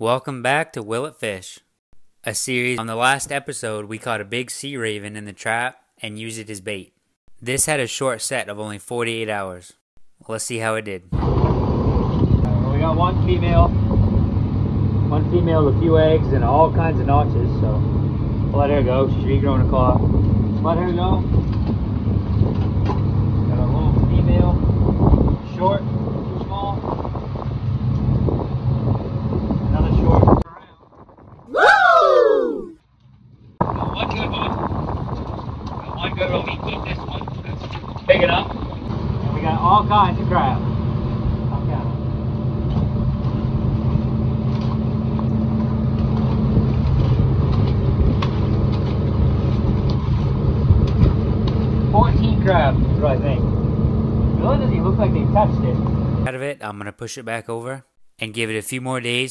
Welcome back to Will It Fish, a series. On the last episode, we caught a big sea raven in the trap and used it as bait. This had a short set of only 48 hours. Let's see how it did. We got one female, one female with a few eggs and all kinds of notches, so let her go. She's regrowing a claw. Let her go. Got a little female, short, too small. Another short. Woo! One good one. One good one. We keep this one. It's big enough. And we got all kinds of crab. I'll. Fourteen crabs is I think. It really doesn't look like they touched it. Out of it, I'm to push it back over and give it a few more days